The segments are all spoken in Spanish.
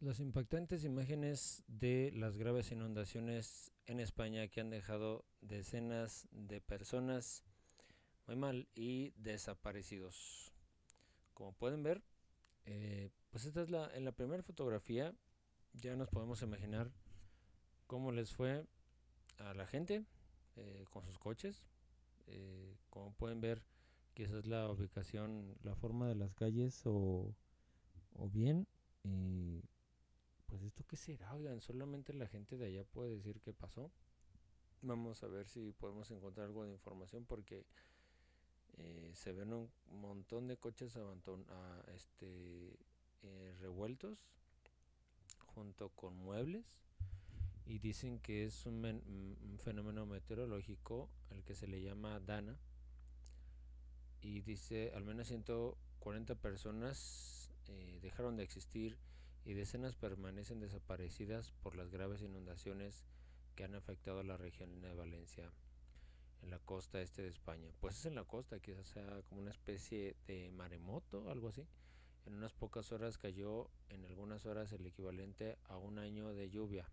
Las impactantes imágenes de las graves inundaciones en España que han dejado decenas de personas muy mal y desaparecidos. Como pueden ver, eh, pues esta es la, en la primera fotografía ya nos podemos imaginar cómo les fue a la gente eh, con sus coches. Eh, como pueden ver, es la ubicación, la forma de las calles o, o bien. Esto qué será, oigan, solamente la gente de allá puede decir qué pasó. Vamos a ver si podemos encontrar algo de información porque eh, se ven un montón de coches a, este, eh, revueltos junto con muebles y dicen que es un, un, fenómeno meteorológico el que se le llama Dana y dice al menos 140 personas eh, dejaron de existir y decenas permanecen desaparecidas por las graves inundaciones que han afectado a la región de Valencia, en la costa este de España. Pues es en la costa, quizás sea como una especie de maremoto, algo así. En unas pocas horas cayó en algunas horas el equivalente a un año de lluvia,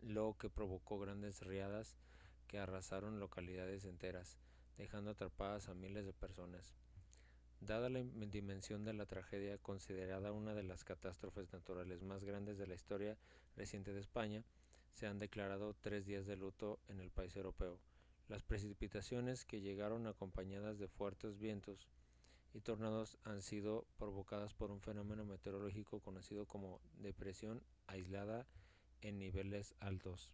lo que provocó grandes riadas que arrasaron localidades enteras, dejando atrapadas a miles de personas. Dada la dimensión de la tragedia, considerada una de las catástrofes naturales más grandes de la historia reciente de España, se han declarado tres días de luto en el país europeo. Las precipitaciones que llegaron acompañadas de fuertes vientos y tornados han sido provocadas por un fenómeno meteorológico conocido como depresión aislada en niveles altos,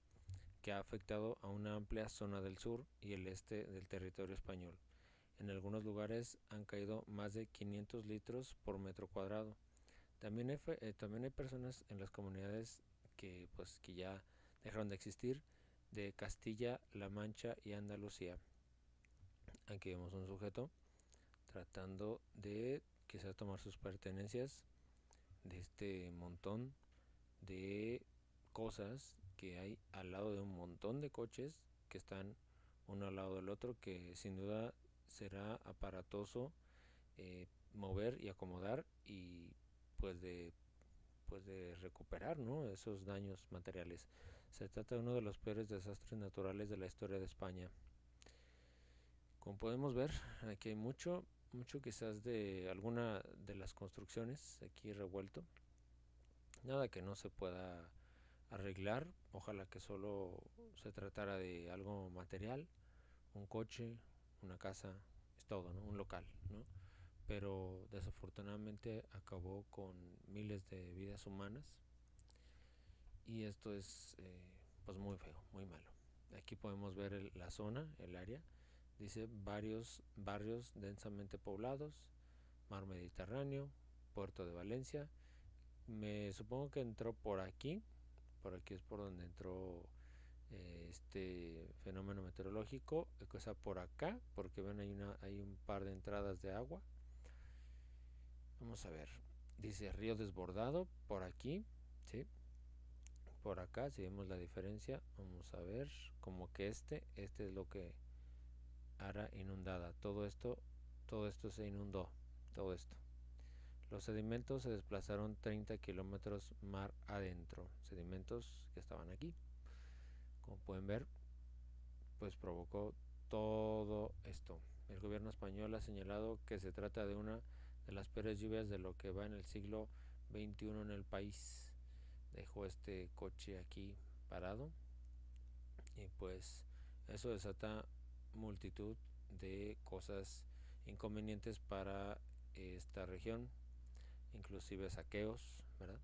que ha afectado a una amplia zona del sur y el este del territorio español. En algunos lugares han caído más de 500 litros por metro cuadrado. También hay, eh, también hay personas en las comunidades que, pues, que ya dejaron de existir, de Castilla, La Mancha y Andalucía. Aquí vemos un sujeto tratando de quizás tomar sus pertenencias de este montón de cosas que hay al lado de un montón de coches que están uno al lado del otro que sin duda será aparatoso eh, mover y acomodar y pues de pues de recuperar ¿no? esos daños materiales. Se trata de uno de los peores desastres naturales de la historia de España. Como podemos ver, aquí hay mucho, mucho quizás de alguna de las construcciones aquí revuelto. Nada que no se pueda arreglar, ojalá que solo se tratara de algo material, un coche, una casa, es todo, ¿no? Un local, ¿no? Pero desafortunadamente acabó con miles de vidas humanas y esto es eh, pues muy feo, muy malo. Aquí podemos ver la zona, el área. Dice varios barrios densamente poblados, mar Mediterráneo, puerto de Valencia. Me supongo que entró por aquí, por aquí es por donde entró este fenómeno meteorológico, cosa por acá, porque ven hay, una, hay un par de entradas de agua. Vamos a ver, dice río desbordado por aquí, ¿sí? por acá, si vemos la diferencia, vamos a ver como que este, este es lo que hará inundada. Todo esto, todo esto se inundó, todo esto. Los sedimentos se desplazaron 30 kilómetros mar adentro, sedimentos que estaban aquí como pueden ver, pues provocó todo esto. El gobierno español ha señalado que se trata de una de las peores lluvias de lo que va en el siglo XXI en el país. Dejó este coche aquí parado y pues eso desata multitud de cosas inconvenientes para esta región, inclusive saqueos, ¿verdad?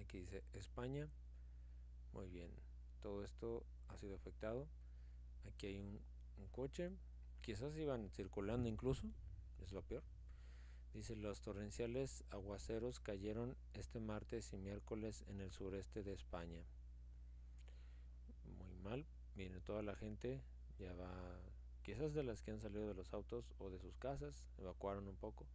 Aquí dice España. Muy bien todo esto ha sido afectado. Aquí hay un, coche quizás iban circulando incluso es lo peor. Dice los torrenciales aguaceros cayeron este martes y miércoles en el sureste de España muy mal viene toda la gente ya va quizás de las que han salido de los autos o de sus casas evacuaron un poco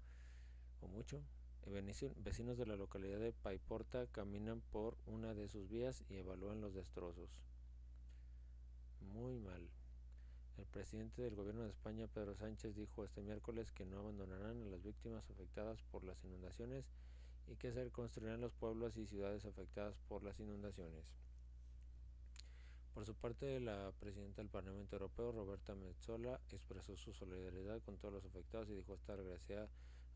o mucho Vecinos de la localidad de Paiporta caminan por una de sus vías y evalúan los destrozos. Muy mal. El presidente del gobierno de España, Pedro Sánchez, dijo este miércoles que no abandonarán a las víctimas afectadas por las inundaciones y que se reconstruirán los pueblos y ciudades afectadas por las inundaciones. Por su parte, la presidenta del Parlamento Europeo, Roberta Metsola, expresó su solidaridad con todos los afectados y dijo estar agradecida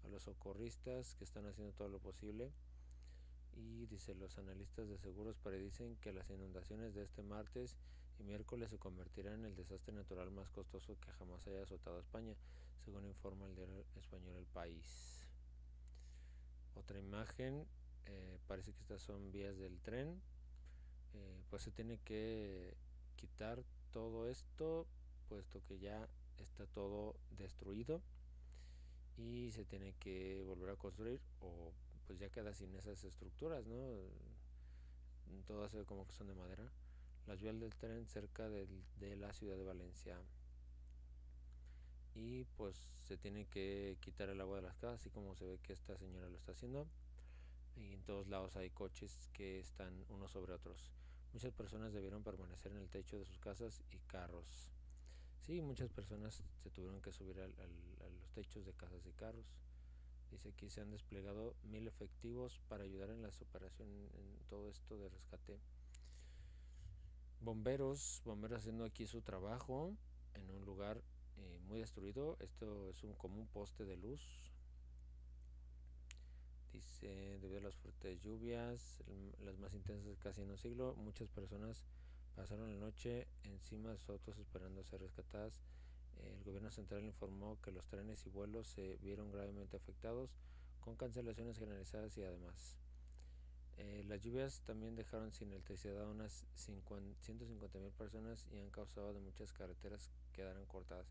los socorristas que están haciendo todo lo posible. Y dice, los analistas de seguros predicen que las inundaciones de este martes y miércoles se convertirán en el desastre natural más costoso que jamás haya azotado España, según informa el diario español El País. Otra imagen, eh, parece que estas son vías del tren eh, pues se tiene que quitar todo esto puesto que ya está todo destruido y se tiene que volver a construir o pues ya queda sin esas estructuras no todas como que son de madera las vías del tren cerca de la ciudad de Valencia y pues se tiene que quitar el agua de las casas así como se ve que esta señora lo está haciendo y en todos lados hay coches que están unos sobre otros. Muchas personas debieron permanecer en el techo de sus casas y carros. Sí, muchas personas se tuvieron que subir a los techos de casas y carros. Dice que se han desplegado mil efectivos para ayudar en las operaciones, en todo esto de rescate. Bomberos, bomberos haciendo aquí su trabajo en un lugar eh, muy destruido. Esto es un común poste de luz Dice, debido a las fuertes lluvias, las más intensas casi en un siglo, muchas personas pasaron la noche encima de sus autos esperando ser rescatadas. El gobierno central informó que los trenes y vuelos se vieron gravemente afectados con cancelaciones generalizadas y además eh, las lluvias también dejaron sin electricidad a unas 150 mil personas y han causado de muchas carreteras quedaran cortadas.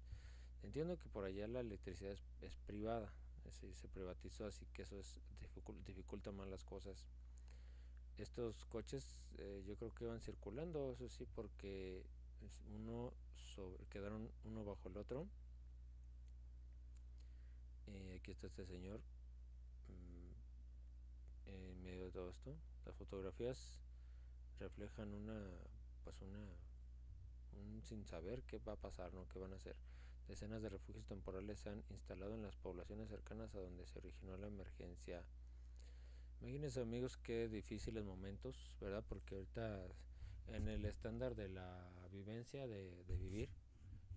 Entiendo que por allá la electricidad es privada, se privatizó, así que eso es, dificulta más las cosas. Estos coches eh, yo creo que van circulando, eso sí, porque uno sobre, quedaron uno bajo el otro. Eh, aquí está este señor mm, en medio de todo esto. Las fotografías reflejan una, pues una, un sin saber qué va a pasar, ¿no? ¿Qué van a hacer? Decenas de refugios temporales se han instalado en las poblaciones cercanas a donde se originó la emergencia. Imagínense amigos qué difíciles momentos, ¿verdad? Porque ahorita en el estándar de la vivencia, de, vivir,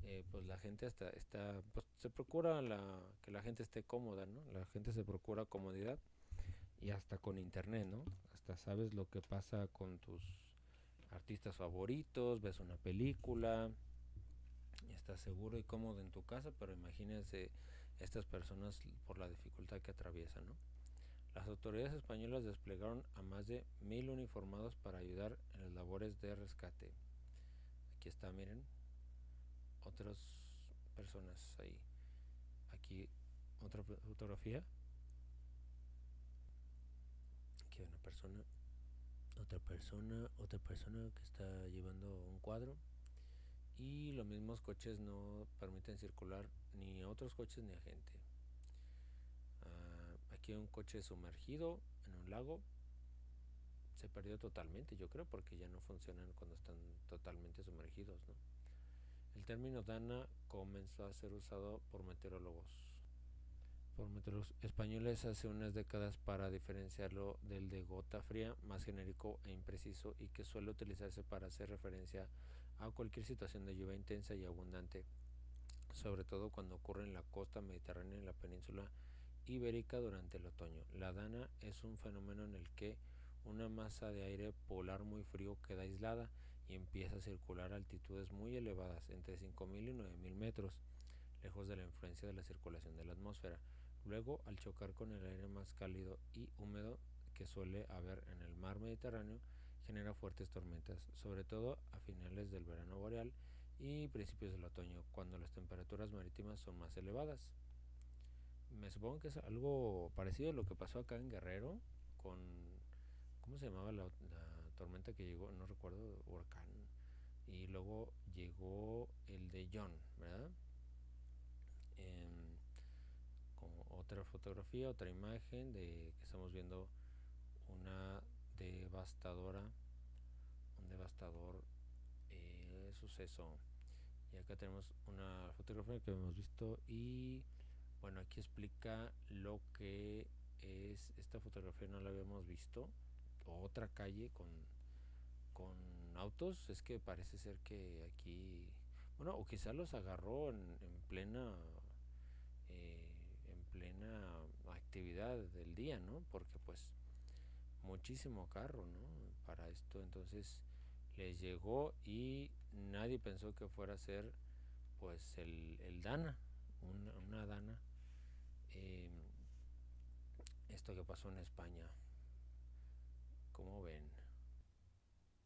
eh, pues la gente está, está pues se procura la, que la gente esté cómoda, ¿no? La gente se procura comodidad y hasta con internet, ¿no? Hasta sabes lo que pasa con tus artistas favoritos, ves una película, estás seguro y cómodo en tu casa, pero imagínense estas personas por la dificultad que atraviesan. ¿no? Las autoridades españolas desplegaron a más de mil uniformados para ayudar en las labores de rescate. Aquí está, miren, otras personas ahí. Aquí otra fotografía. Aquí una persona, otra persona, otra persona que está llevando un cuadro y los mismos coches no permiten circular ni a otros coches ni a gente. Aquí un coche sumergido en un lago. Se perdió totalmente, yo creo, porque ya no funcionan cuando están totalmente sumergidos. ¿no? El término Dana comenzó a ser usado por meteorólogos, por meteorólogos españoles hace unas décadas para diferenciarlo del de gota fría, más genérico e impreciso y que suele utilizarse para hacer referencia a cualquier situación de lluvia intensa y abundante, sobre todo cuando ocurre en la costa mediterránea en la península ibérica durante el otoño. La dana es un fenómeno en el que una masa de aire polar muy frío queda aislada y empieza a circular a altitudes muy elevadas, entre 5.000 y 9.000 metros, lejos de la influencia de la circulación de la atmósfera. Luego, al chocar con el aire más cálido y húmedo que suele haber en el mar Mediterráneo, genera fuertes tormentas, sobre todo a finales del verano boreal y principios del otoño, cuando las temperaturas marítimas son más elevadas. Me supongo que es algo parecido a lo que pasó acá en Guerrero con, ¿cómo se llamaba la, tormenta que llegó? No recuerdo, huracán. Y luego llegó el de John, ¿verdad? Em, como otra fotografía, otra imagen de que estamos viendo una devastadora, un devastador eh, suceso. Y acá tenemos una fotografía que hemos visto y bueno, aquí explica lo que es esta fotografía no la habíamos visto. Otra calle con, con autos. Es que parece ser que aquí, bueno, o quizá los agarró en, plena, eh, en plena actividad del día, ¿no? Porque pues muchísimo carro, ¿no? Para esto, entonces les llegó y nadie pensó que fuera a ser pues el, el Dana, una, Dana. Eh, esto que pasó en España. Como ven.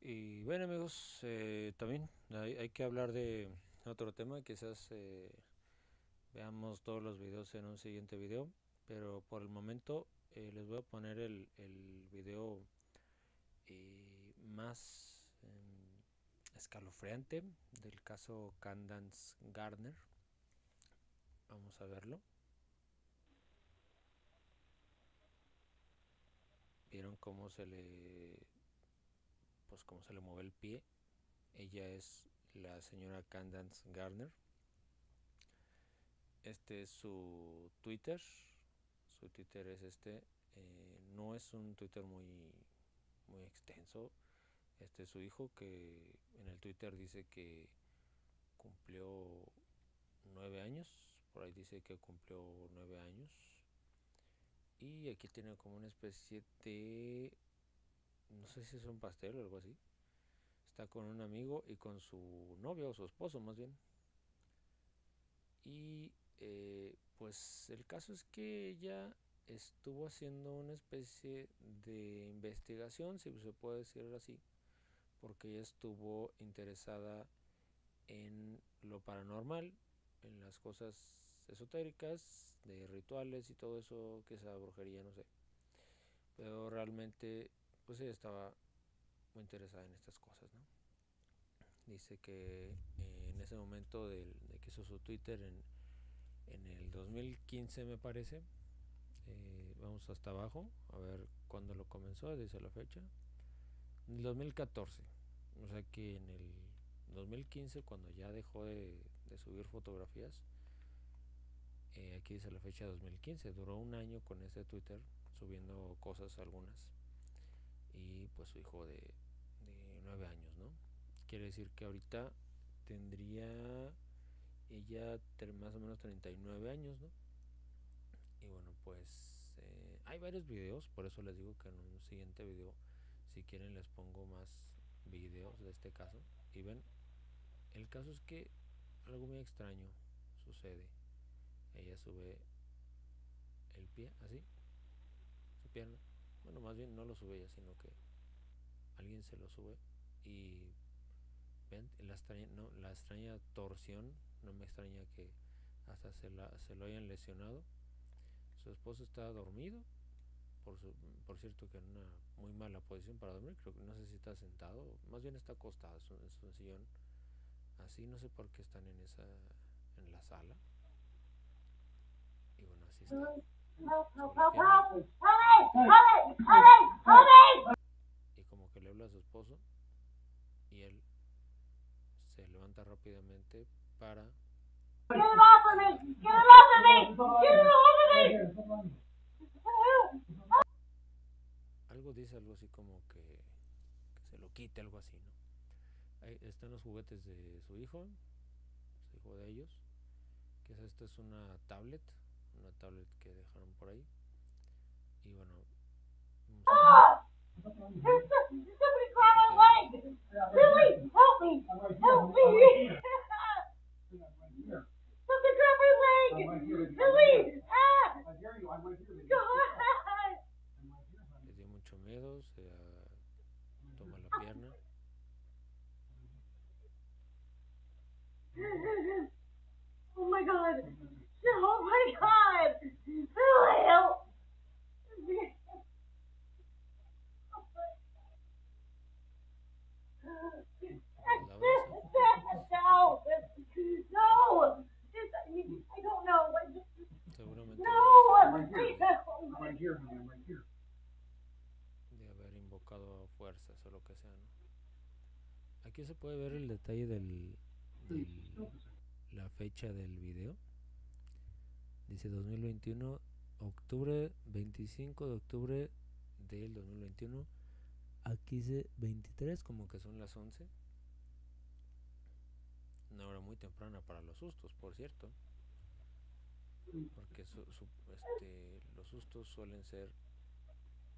Y bueno amigos, eh, también hay, que hablar de otro tema, quizás eh, veamos todos los videos en un siguiente video, pero por el momento eh, les voy a poner el, el video más em, escalofriante del caso Candance Gardner. Vamos a verlo. Vieron cómo se le pues cómo se le mueve el pie. Ella es la señora Candance Garner. Este es su Twitter. Su Twitter es este. Eh, no es un Twitter muy muy extenso. Este es su hijo que en el Twitter dice que cumplió nueve años. Por ahí dice que cumplió nueve años y aquí tiene como una especie de no sé si es un pastel o algo así. Está con un amigo y con su novia o su esposo más bien. Y eh, pues el caso es que ella estuvo haciendo una especie de investigación si se puede decir así porque ella estuvo interesada en lo paranormal en las cosas esotéricas de rituales y todo eso, que esa brujería, no sé. Pero realmente, pues ella estaba muy interesada en estas cosas, ¿no? Dice que eh, en ese momento de, que hizo su Twitter en, en el 2015 me parece, eh, vamos hasta abajo, a ver cuándo lo comenzó, dice la fecha, en el 2014, o sea que en el 2015 cuando ya dejó de subir fotografías, eh, aquí dice la fecha 2015, duró un año con ese Twitter subiendo cosas algunas y pues su hijo de, de 9 años, ¿no? Quiere decir que ahorita tendría ella más o menos 39 años, ¿no? Y bueno, pues eh, hay varios videos, por eso les digo que en un siguiente video, si quieren les pongo más videos de este caso. Y ven, el caso es que algo muy extraño sucede ella sube el pie así, su pierna. Bueno, más bien no lo sube ella, sino que alguien se lo sube y ven la extraña, no, la extraña torsión, no me extraña que hasta se, la, se lo hayan lesionado. Su esposo está dormido, por, su, por cierto que en una muy mala posición para dormir, creo que no sé si está sentado, más bien está acostado, es un, sillón así, no sé por qué están en esa, en la sala, y como que le habla a su esposo y él se levanta rápidamente para... Algo dice algo así como que, se lo quite, algo así, ¿no? Están los juguetes de su hijo, su hijo de ellos, que es, es una tablet tablet que dejaron por ahí. Y bueno. ¡Ah! Somebody Aquí se puede ver el detalle del, la fecha del video. Dice 2021, octubre, 25 de octubre del 2021. Aquí dice 23, como que son las 11. Una hora muy temprana para los sustos, por cierto. Porque su, su, este, los sustos suelen ser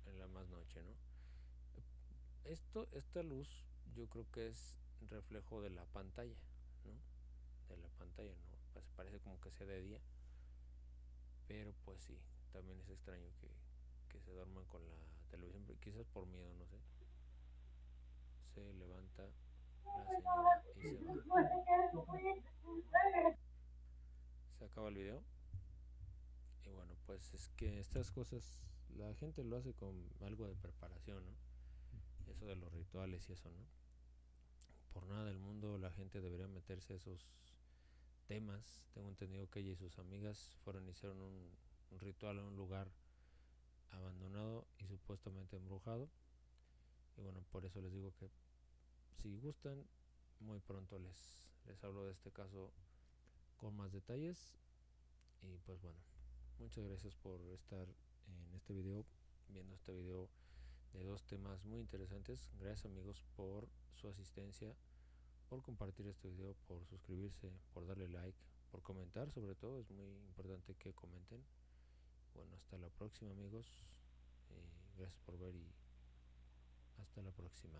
en la más noche, ¿no? Esto, esta luz yo creo que es reflejo de la pantalla, ¿no? De la pantalla, ¿no? Pues parece como que sea de día. Pero pues sí, también es extraño que, que se duerman con la televisión, quizás por miedo, no sé. Se levanta la señora y se va. Se acaba el video. Y bueno, pues es que estas cosas la gente lo hace con algo de preparación, ¿no? Eso de los rituales y eso, ¿no? Por nada del mundo la gente debería meterse a esos temas. Tengo entendido que ella y sus amigas fueron hicieron un, un ritual en un lugar abandonado y supuestamente embrujado. Y bueno, por eso les digo que si gustan, muy pronto les, les hablo de este caso con más detalles. Y pues bueno, muchas gracias por estar en este video, viendo este video de dos temas muy interesantes. Gracias amigos por su asistencia, por compartir este video, por suscribirse, por darle like, por comentar sobre todo, es muy importante que comenten. Bueno, hasta la próxima amigos, eh, gracias por ver y hasta la próxima.